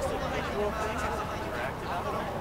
just a visual thing? Is it interactive?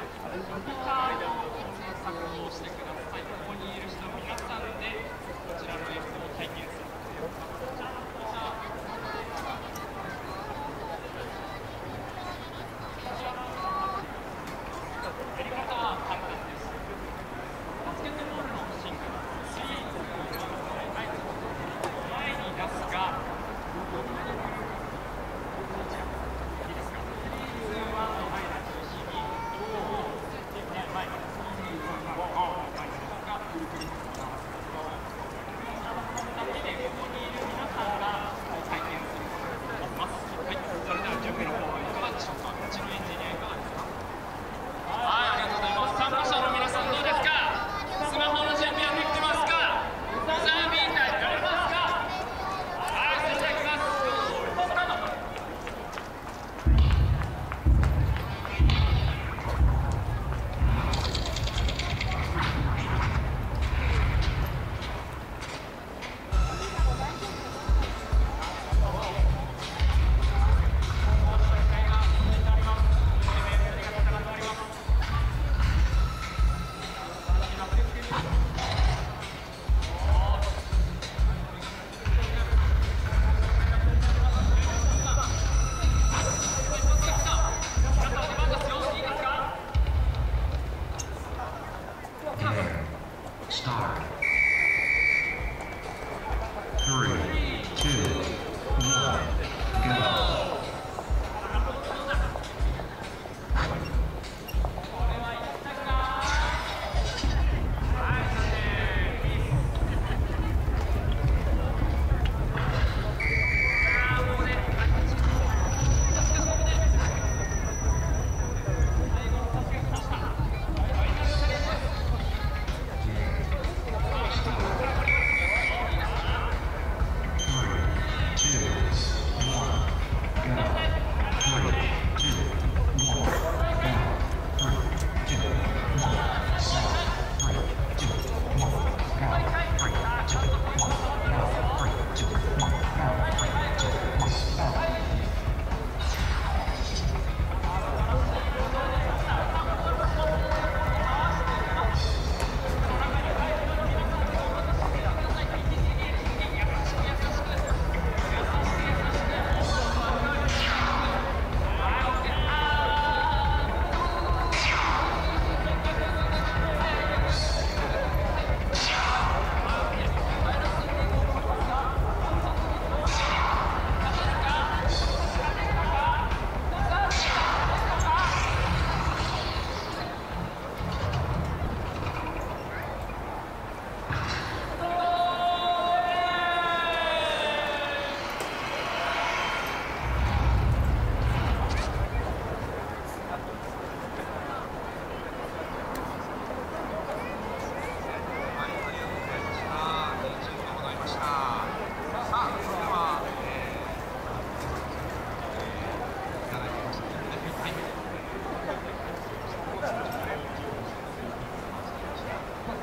ここにいる人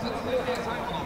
のね、あの発表